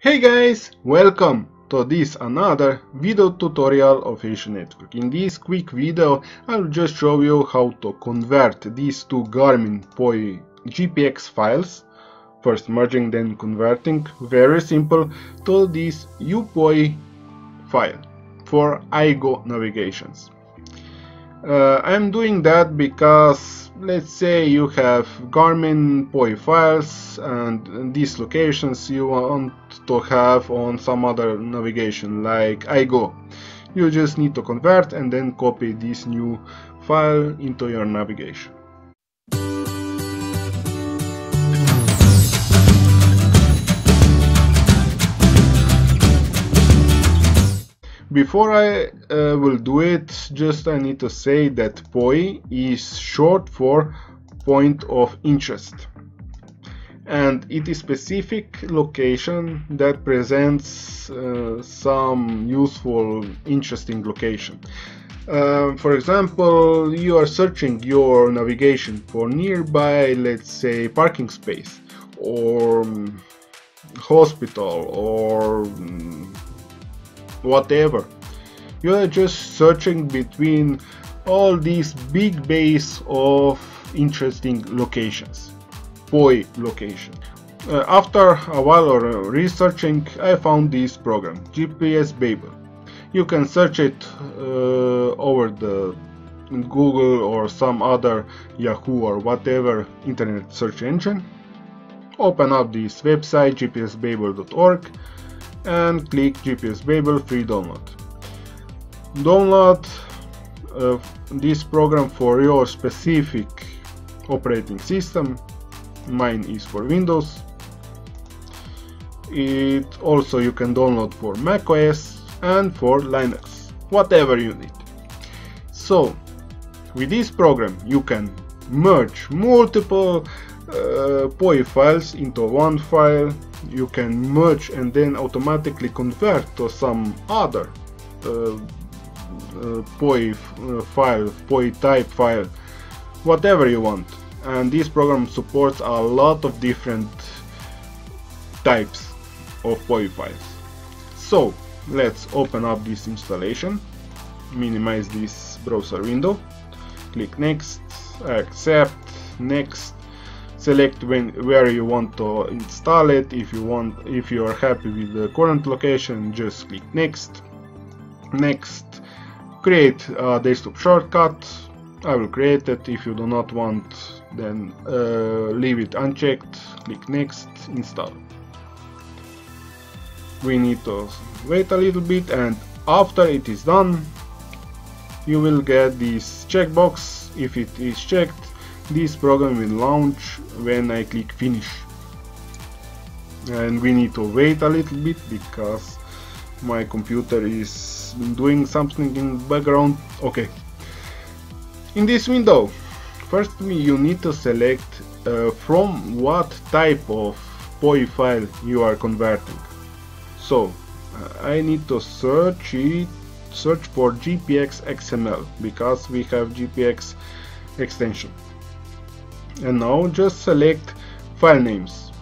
Hey guys, welcome to this another video tutorial of ACOnetwork. In this quick video I'll just show you how to convert these two Garmin POI GPX files, first merging then converting, very simple, to this UPOI file for iGo navigations. Uh, I'm doing that because let's say you have Garmin POI files and these locations you want to have on some other navigation like iGo. You just need to convert and then copy this new file into your navigation. Before I uh, will do it, just I need to say that POI is short for point of interest and it is specific location that presents uh, some useful interesting location. Uh, for example, you are searching your navigation for nearby, let's say, parking space or um, hospital or um, whatever. You are just searching between all these big base of interesting locations. POI location. Uh, after a while of researching, I found this program, GPS Babel. You can search it uh, over the Google or some other Yahoo or whatever internet search engine. Open up this website gpsbabel.org and click GPS Babel free download. Download uh, this program for your specific operating system. Mine is for Windows. It also you can download for macOS and for Linux, whatever you need. So, with this program you can merge multiple uh, POI files into one file you can merge and then automatically convert to some other uh, uh, POI uh, file, POI type file, whatever you want. And this program supports a lot of different types of POI files. So let's open up this installation, minimize this browser window, click next, accept, next, select when where you want to install it. If you want if you are happy with the current location just click next. Next create a desktop shortcut. I will create it. If you do not want then uh, leave it unchecked. Click next install. We need to wait a little bit and after it is done you will get this checkbox. If it is checked this program will launch when I click finish. And we need to wait a little bit because my computer is doing something in the background. Okay. In this window first you need to select uh, from what type of POI file you are converting. So uh, I need to search it search for GPX XML because we have GPX extension and now just select file names.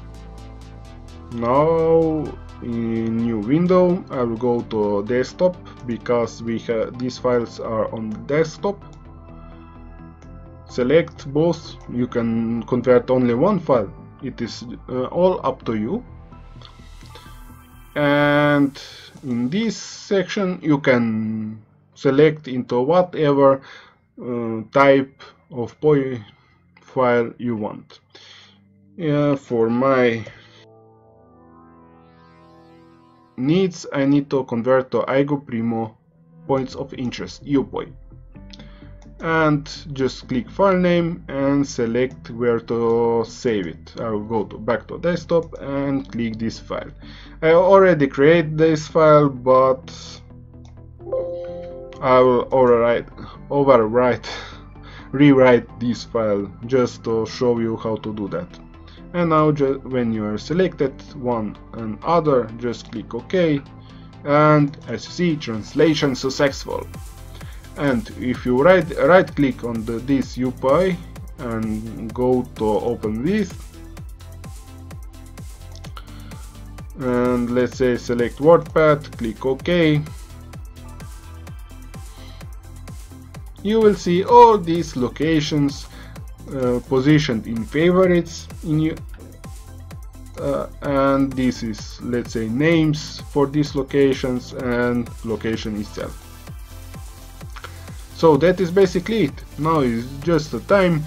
Now in new window I will go to desktop because we have these files are on desktop. Select both. You can convert only one file. It is uh, all up to you. And in this section you can select into whatever uh, type of file you want. Yeah, for my needs I need to convert to iGo Primo points of interest UPOI and just click file name and select where to save it. I will go to back to desktop and click this file. I already create this file but I will overwrite overwrite rewrite this file just to show you how to do that. And now when you are selected one and other just click OK. And as you see translation successful. And if you right right click on the, this UPOI and go to open with and let's say select WordPad, click OK. You will see all these locations uh, positioned in favorites in uh, and this is let's say names for these locations and location itself. So that is basically it. Now is just the time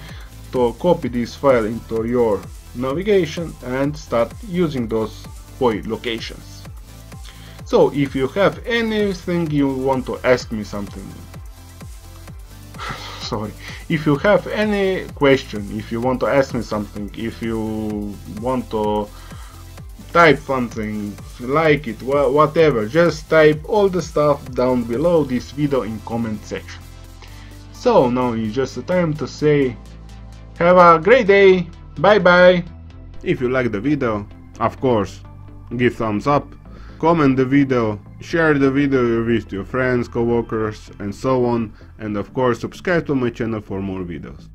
to copy this file into your navigation and start using those POI locations. So if you have anything you want to ask me something sorry. If you have any question if you want to ask me something if you want to type something like it whatever just type all the stuff down below this video in comment section. So now is just the time to say have a great day. Bye bye. If you like the video of course give thumbs up comment the video, share the video with your friends, coworkers and so on and of course subscribe to my channel for more videos.